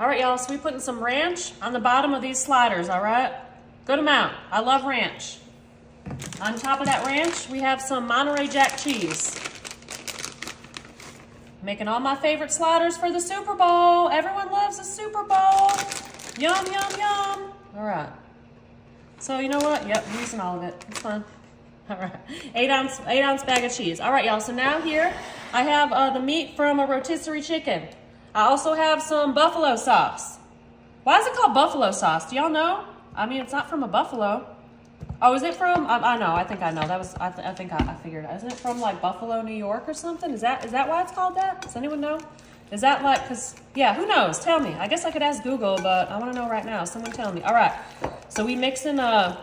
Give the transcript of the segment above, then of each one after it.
All right, y'all, so we putting some ranch on the bottom of these sliders, all right? Good amount. I love ranch. On top of that ranch, we have some Monterey Jack cheese. Making all my favorite sliders for the Super Bowl. Everyone loves the Super Bowl. Yum, yum, yum. All right. So you know what? Yep, I'm using all of it. It's fun. All right, eight ounce, eight ounce bag of cheese. All right, y'all. So now here I have uh, the meat from a rotisserie chicken. I also have some buffalo sauce. Why is it called buffalo sauce? Do y'all know? I mean, it's not from a buffalo. Oh, is it from? I, I know. I think I know. That was. I, th I think I, I figured. Isn't it from like Buffalo, New York, or something? Is that is that why it's called that? Does anyone know? Is that like? Cause yeah, who knows? Tell me. I guess I could ask Google, but I want to know right now. Someone tell me. All right. So we mix in uh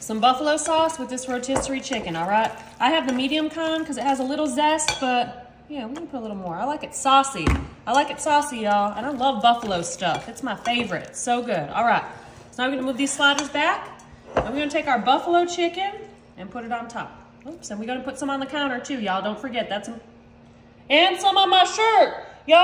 some buffalo sauce with this rotisserie chicken, all right? I have the medium kind because it has a little zest, but yeah, we can put a little more. I like it saucy. I like it saucy, y'all, and I love buffalo stuff. It's my favorite. So good. All right, so now we're gonna move these sliders back, and we're gonna take our buffalo chicken and put it on top. Oops, and we're gonna put some on the counter too, y'all. Don't forget, that's and some on my shirt. Y'all,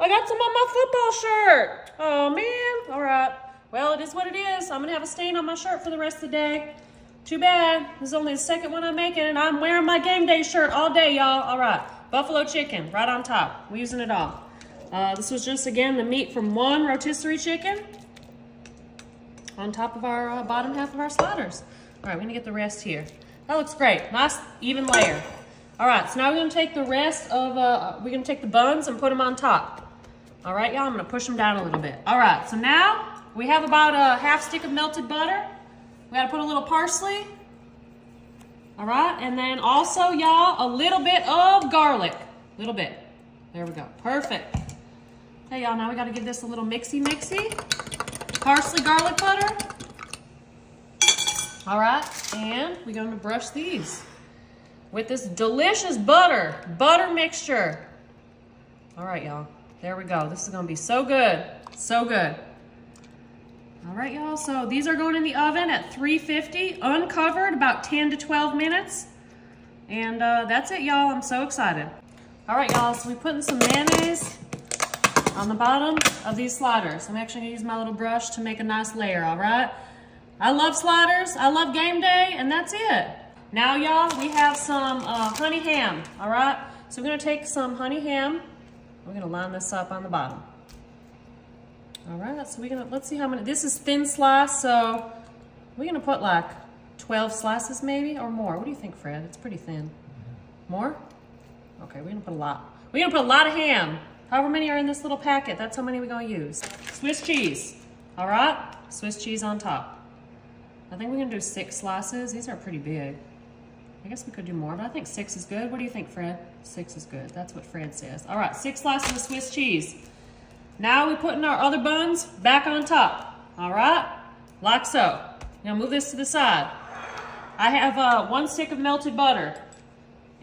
I got some on my football shirt. Oh man, all right. Well, it is what it is. I'm gonna have a stain on my shirt for the rest of the day. Too bad. This is only the second one I'm making, and I'm wearing my game day shirt all day, y'all. All right. Buffalo chicken, right on top. We're using it all. Uh, this was just, again, the meat from one rotisserie chicken on top of our uh, bottom half of our sliders. All right, we're gonna get the rest here. That looks great. Nice, even layer. All right, so now we're gonna take the rest of, uh, we're gonna take the buns and put them on top. All right, y'all, I'm gonna push them down a little bit. All right, so now we have about a half stick of melted butter. We gotta put a little parsley. All right, and then also, y'all, a little bit of garlic. Little bit. There we go, perfect. Hey, y'all, now we gotta give this a little mixy-mixy. Parsley garlic butter. All right, and we're gonna brush these with this delicious butter, butter mixture. All right, y'all, there we go. This is gonna be so good, so good. All right, y'all, so these are going in the oven at 350, uncovered, about 10 to 12 minutes. And uh, that's it, y'all. I'm so excited. All right, y'all, so we're putting some mayonnaise on the bottom of these sliders. I'm actually gonna use my little brush to make a nice layer, all right? I love sliders, I love game day, and that's it. Now, y'all, we have some uh, honey ham, all right? So we're gonna take some honey ham. We're gonna line this up on the bottom. All right, so we're gonna, let's see how many, this is thin slice, so we're gonna put like 12 slices maybe, or more. What do you think, Fred? It's pretty thin. More? Okay, we're gonna put a lot. We're gonna put a lot of ham. However many are in this little packet, that's how many we're gonna use. Swiss cheese, all right? Swiss cheese on top. I think we're gonna do six slices. These are pretty big. I guess we could do more, but I think six is good. What do you think, Fred? Six is good. That's what Fred says. All right, six slices of Swiss cheese. Now we're putting our other buns back on top, all right? Like so. Now move this to the side. I have uh, one stick of melted butter.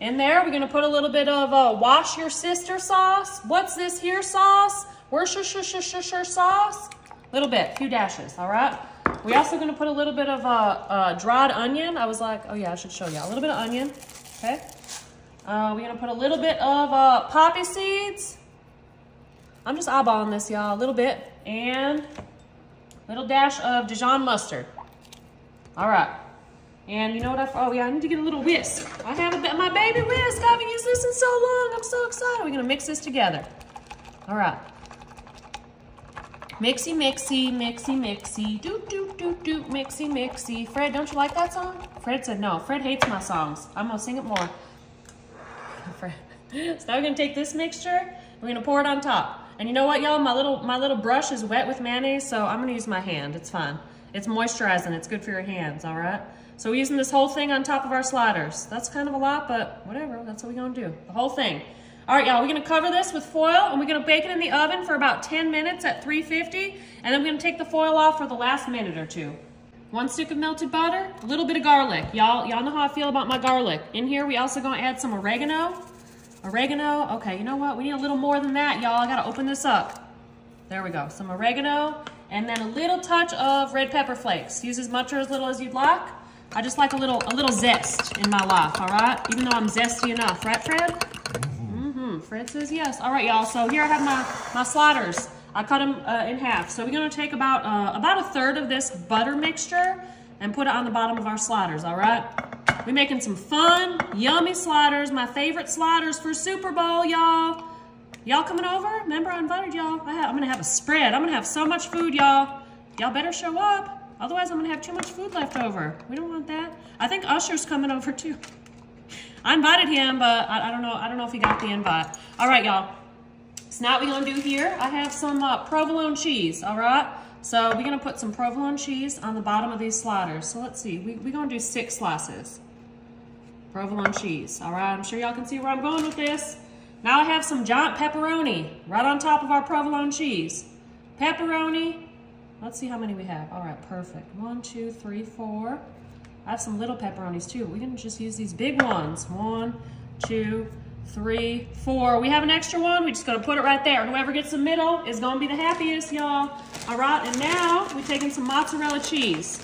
In there, we're gonna put a little bit of uh, wash your sister sauce. What's this here sauce? Worcestershire sauce? Little bit, few dashes, all right? We're also gonna put a little bit of uh, uh, dried onion. I was like, oh yeah, I should show you. A little bit of onion, okay? Uh, we're gonna put a little bit of uh, poppy seeds. I'm just eyeballing this, y'all, a little bit. And a little dash of Dijon mustard. All right. And you know what I, oh yeah, I need to get a little whisk. I have a, my baby whisk. I haven't used this in so long. I'm so excited. We're gonna mix this together. All right. Mixy, mixy, mixy, mixy, do, do, do, do, mixy, mixy. Fred, don't you like that song? Fred said no. Fred hates my songs. I'm gonna sing it more. Fred. So now we're gonna take this mixture, we're gonna pour it on top. And you know what, y'all? My little my little brush is wet with mayonnaise, so I'm gonna use my hand. It's fine. It's moisturizing. It's good for your hands, all right? So we're using this whole thing on top of our sliders. That's kind of a lot, but whatever. That's what we're gonna do. The whole thing. All right, y'all, we're gonna cover this with foil and we're gonna bake it in the oven for about 10 minutes at 350. And then we're gonna take the foil off for the last minute or two. One stick of melted butter, a little bit of garlic. Y'all y'all know how I feel about my garlic. In here, we also gonna add some oregano. Oregano, okay, you know what? We need a little more than that, y'all. I gotta open this up. There we go, some oregano, and then a little touch of red pepper flakes. Use as much or as little as you'd like. I just like a little a little zest in my life, all right? Even though I'm zesty enough, right, Fred? Mm-hmm, Fred says yes. All right, y'all, so here I have my, my sliders. I cut them uh, in half. So we're gonna take about, uh, about a third of this butter mixture and put it on the bottom of our sliders, all right? We're making some fun, yummy sliders, my favorite sliders for Super Bowl, y'all. Y'all coming over? Remember I invited y'all. I'm gonna have a spread. I'm gonna have so much food, y'all. Y'all better show up. Otherwise, I'm gonna have too much food left over. We don't want that. I think Usher's coming over too. I invited him, but I, I don't know. I don't know if he got the invite. All right, y'all. So now what we're gonna do here, I have some uh, provolone cheese, all right? So we're gonna put some provolone cheese on the bottom of these sliders. So let's see, we, we're gonna do six slices. Provolone cheese, all right? I'm sure y'all can see where I'm going with this. Now I have some giant pepperoni right on top of our provolone cheese. Pepperoni, let's see how many we have. All right, perfect. One, two, three, four. I have some little pepperonis too. We can just use these big ones. One, two, three, four. We have an extra one. We're just gonna put it right there. Whoever gets the middle is gonna be the happiest, y'all. All right, and now we're taking some mozzarella cheese.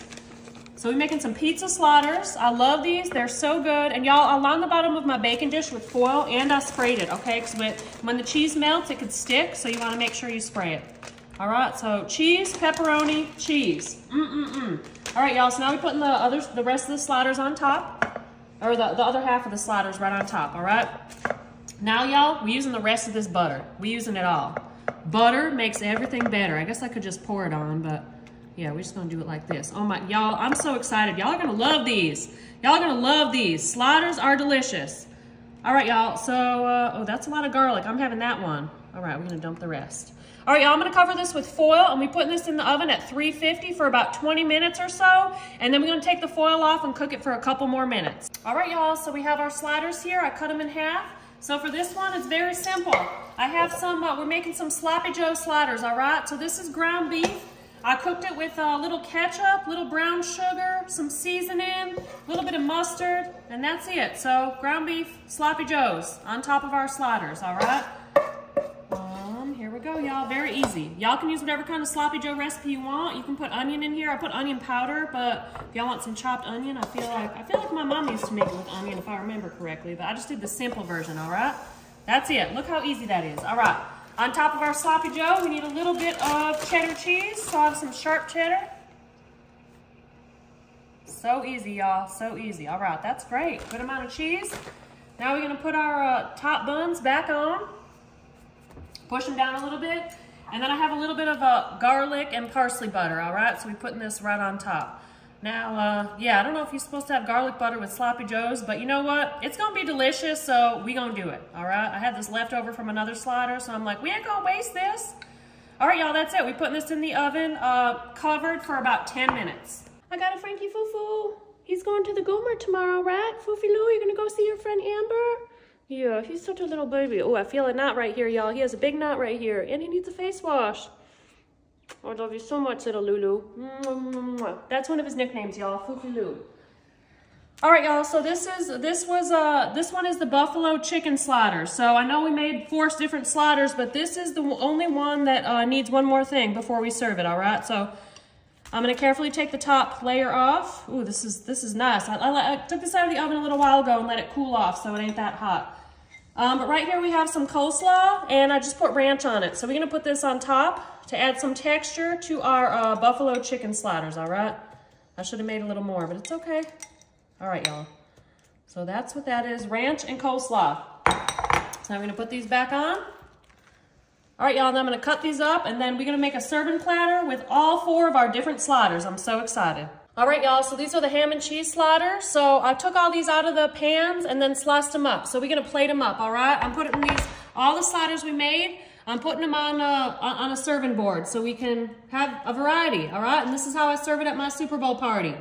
So we're making some pizza sliders. I love these, they're so good. And y'all, along the bottom of my baking dish with foil, and I sprayed it, okay? Because when the cheese melts, it could stick, so you wanna make sure you spray it. All right, so cheese, pepperoni, cheese. Mm-mm-mm. All right, y'all, so now we're putting the others, the rest of the sliders on top, or the, the other half of the sliders right on top, all right? Now, y'all, we're using the rest of this butter. We're using it all. Butter makes everything better. I guess I could just pour it on, but yeah, we're just gonna do it like this. Oh my, y'all, I'm so excited. Y'all are gonna love these. Y'all are gonna love these. Sliders are delicious. All right, y'all, so, uh, oh, that's a lot of garlic. I'm having that one. All right, we're gonna dump the rest. All right, y'all, I'm gonna cover this with foil and we're putting this in the oven at 350 for about 20 minutes or so. And then we're gonna take the foil off and cook it for a couple more minutes. All right, y'all, so we have our sliders here. I cut them in half. So for this one, it's very simple. I have some, uh, we're making some Sloppy Joe sliders, all right? So this is ground beef. I cooked it with a little ketchup, little brown sugar, some seasoning, a little bit of mustard, and that's it. So ground beef, Sloppy Joes on top of our sliders, all right? Go, y'all. Very easy. Y'all can use whatever kind of Sloppy Joe recipe you want. You can put onion in here. I put onion powder, but if y'all want some chopped onion, I feel like I feel like my mom used to make it with onion if I remember correctly, but I just did the simple version, all right? That's it. Look how easy that is. All right. On top of our sloppy joe, we need a little bit of cheddar cheese. So I have some sharp cheddar. So easy, y'all. So easy. All right, that's great. Good amount of cheese. Now we're gonna put our uh, top buns back on. Push them down a little bit. And then I have a little bit of uh, garlic and parsley butter, all right? So we're putting this right on top. Now, uh, yeah, I don't know if you're supposed to have garlic butter with sloppy joes, but you know what? It's gonna be delicious, so we gonna do it, all right? I had this leftover from another slider, so I'm like, we ain't gonna waste this. All right, y'all, that's it. We putting this in the oven, uh, covered for about 10 minutes. I got a Frankie Fufu. He's going to the Gomer tomorrow, right? Foofy Lou, you're gonna go see your friend Amber? Yeah, he's such a little baby. Oh, I feel a knot right here, y'all. He has a big knot right here, and he needs a face wash. I love you so much, little Lulu. That's one of his nicknames, y'all. Foofy. All right, y'all. So this is this was uh this one is the buffalo chicken slider. So I know we made four different sliders, but this is the only one that uh, needs one more thing before we serve it. All right. So I'm gonna carefully take the top layer off. Ooh, this is this is nice. I, I, I took this out of the oven a little while ago and let it cool off, so it ain't that hot. Um, but right here we have some coleslaw, and I just put ranch on it. So we're gonna put this on top to add some texture to our uh, buffalo chicken sliders, all right? I should have made a little more, but it's okay. All right, y'all. So that's what that is, ranch and coleslaw. So I'm gonna put these back on. All right, y'all, I'm gonna cut these up, and then we're gonna make a serving platter with all four of our different sliders. I'm so excited. All right, y'all, so these are the ham and cheese sliders. So I took all these out of the pans and then sliced them up. So we're gonna plate them up, all right? I'm putting these, all the sliders we made, I'm putting them on a, on a serving board so we can have a variety, all right? And this is how I serve it at my Super Bowl party.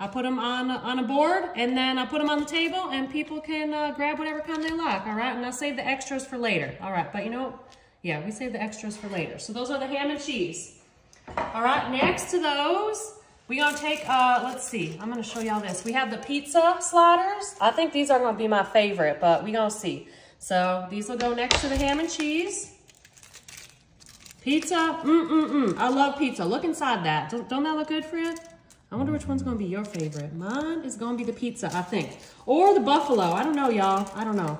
I put them on, on a board and then I put them on the table and people can uh, grab whatever kind they like, all right? And I save the extras for later, all right? But you know, yeah, we save the extras for later. So those are the ham and cheese. All right, next to those, we're gonna take, uh, let's see, I'm gonna show y'all this. We have the pizza sliders. I think these are gonna be my favorite, but we gonna see. So these will go next to the ham and cheese. Pizza, mm-mm-mm. I love pizza. Look inside that. Don't, don't that look good, Fred? I wonder which one's gonna be your favorite. Mine is gonna be the pizza, I think. Or the buffalo, I don't know, y'all. I don't know.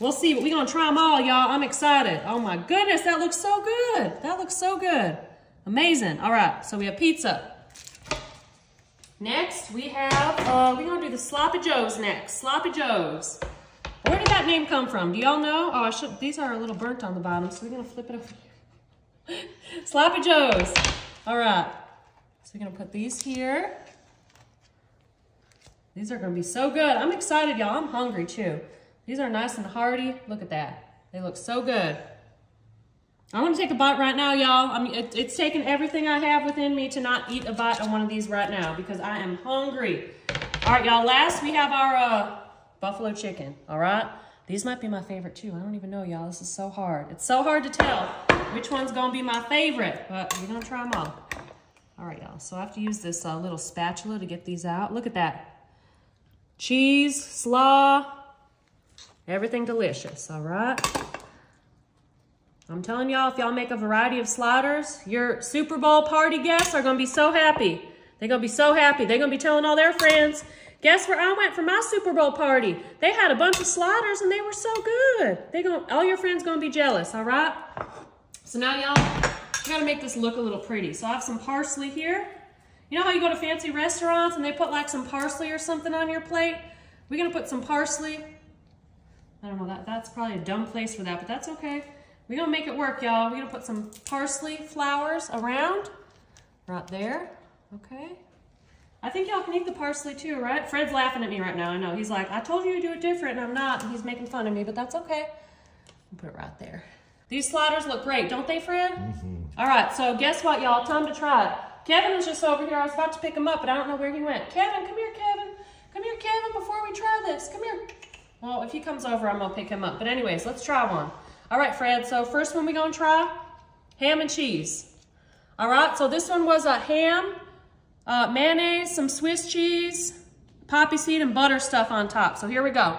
We'll see, but we're gonna try them all, y'all. I'm excited. Oh my goodness, that looks so good. That looks so good. Amazing. All right, so we have pizza. Next, we have, uh, we're gonna do the Sloppy Joes next. Sloppy Joes. Where did that name come from? Do y'all know? Oh, I should, these are a little burnt on the bottom, so we're gonna flip it over here. Sloppy Joes. All right, so we're gonna put these here. These are gonna be so good. I'm excited, y'all. I'm hungry too. These are nice and hearty. Look at that. They look so good. I want to take a bite right now, y'all. I mean, it, it's taken everything I have within me to not eat a bite of one of these right now because I am hungry. All right, y'all. Last, we have our uh, buffalo chicken. All right. These might be my favorite too. I don't even know, y'all. This is so hard. It's so hard to tell which one's going to be my favorite, but we're going to try them all. All right, y'all. So I have to use this uh, little spatula to get these out. Look at that. Cheese, slaw, Everything delicious, all right? I'm telling y'all, if y'all make a variety of sliders, your Super Bowl party guests are gonna be so happy. They're gonna be so happy. They're gonna be telling all their friends, guess where I went for my Super Bowl party? They had a bunch of sliders and they were so good. They gonna, all your friends gonna be jealous, all right? So now y'all, gotta make this look a little pretty. So I have some parsley here. You know how you go to fancy restaurants and they put like some parsley or something on your plate? We're gonna put some parsley I don't know, that, that's probably a dumb place for that, but that's okay. We're gonna make it work, y'all. We're gonna put some parsley flowers around, right there, okay? I think y'all can eat the parsley too, right? Fred's laughing at me right now, I know. He's like, I told you to do it different, and I'm not, and he's making fun of me, but that's okay. I'll put it right there. These sliders look great, don't they, Fred? Mm -hmm. All right, so guess what, y'all? Time to try it. Kevin was just over here. I was about to pick him up, but I don't know where he went. Kevin, come here, Kevin. Come here, Kevin, before we try this. Come here. Well, if he comes over, I'm gonna pick him up. But anyways, let's try one. All right, Fred, so first one we gonna try, ham and cheese. All right, so this one was a ham, uh, mayonnaise, some Swiss cheese, poppy seed, and butter stuff on top. So here we go.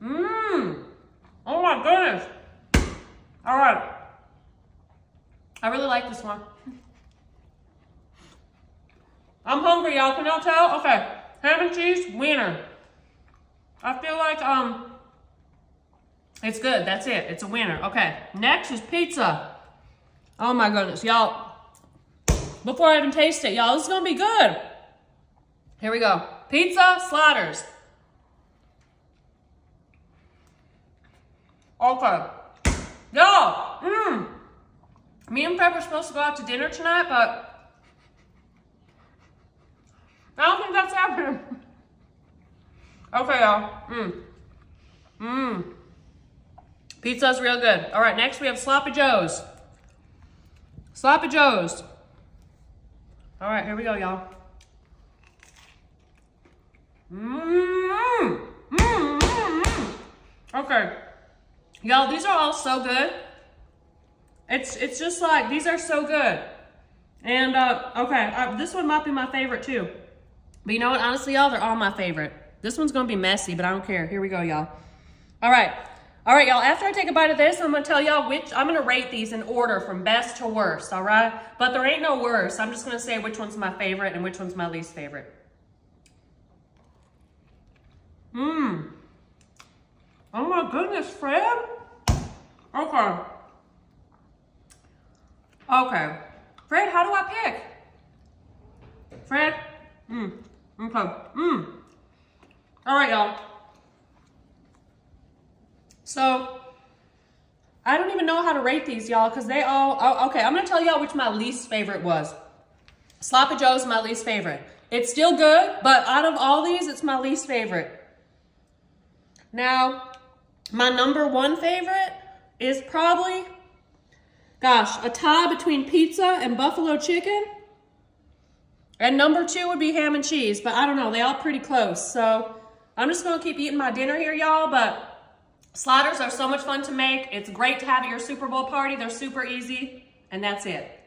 Mmm. Oh my goodness. All right. I really like this one. I'm hungry, y'all. Can y'all tell? Okay. Ham and cheese, winner. I feel like um, it's good. That's it. It's a winner. Okay, next is pizza. Oh my goodness, y'all. Before I even taste it, y'all, this is gonna be good. Here we go. Pizza sliders. Okay. Y'all, mmm. Me and Pepper's supposed to go out to dinner tonight, but I don't think that's happening. Okay, y'all. Mmm. Mmm. Pizza's real good. All right, next we have Sloppy Joe's. Sloppy Joe's. All right, here we go, y'all. Mmm. Mmm. Mmm. Okay. Y'all, these are all so good. It's it's just like, these are so good. And, uh, okay, uh, this one might be my favorite too. But you know what? Honestly, y'all, they're all my favorite. This one's going to be messy, but I don't care. Here we go, y'all. All right. All right, y'all. After I take a bite of this, I'm to tell y'all which, I'm to rate these in order from best to worst, all right? But there ain't no worst. I'm just to say which one's my favorite and which one's my least favorite. Mmm. Oh my goodness, Fred. Okay. Okay. Fred, how do I pick? Fred? Mmm. Okay. Mmm. All right, y'all. So, I don't even know how to rate these, y'all, because they all, oh, okay, I'm going to tell y'all which my least favorite was. Sloppy Joe's my least favorite. It's still good, but out of all these, it's my least favorite. Now, my number one favorite is probably, gosh, a tie between pizza and buffalo chicken. And number two would be ham and cheese, but I don't know, they all pretty close. So I'm just gonna keep eating my dinner here, y'all, but sliders are so much fun to make. It's great to have at your Super Bowl party. They're super easy, and that's it.